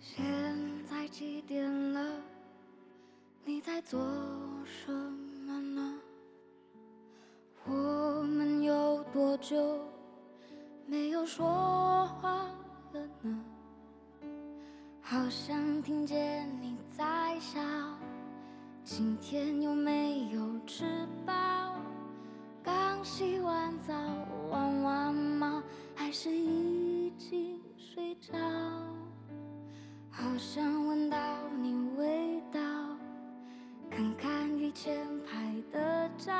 现在几点了？你在做什么呢？我们有多久没有说好像听见你在笑，今天有没有吃饱？刚洗完澡，玩完猫，还是已经睡着？好想闻到你味道，看看以前拍的照，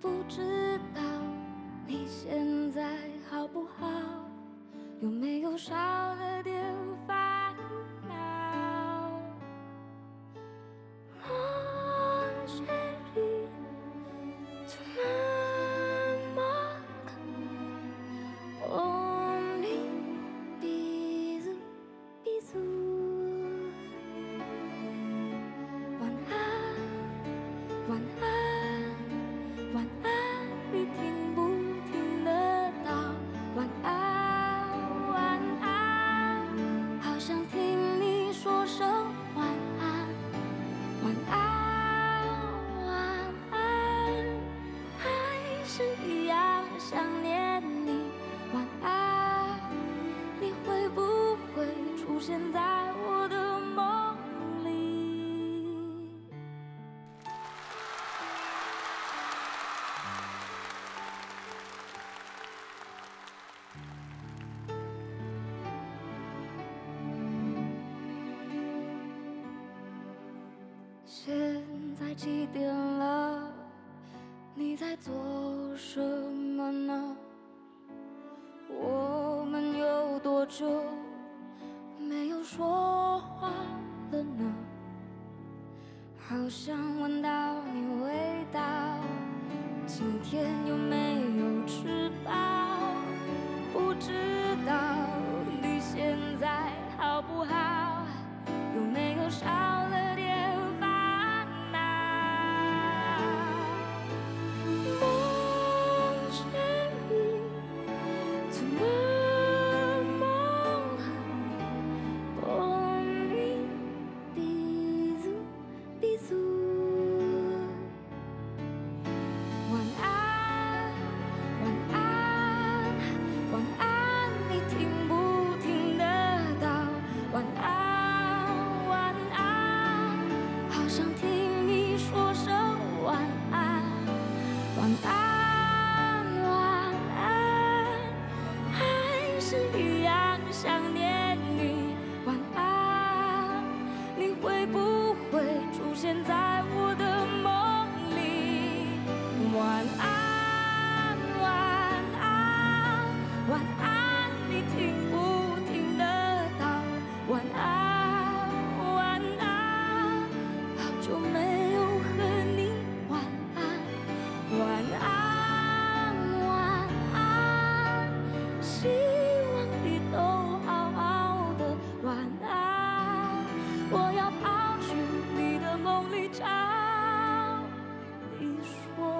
不知道你现在好不好，有没有少了点现在我的梦里？现在几点了？你在做什么呢？我们有多久说话了呢？好想闻到你味道，今天有没有吃饱？不知是一样想念。说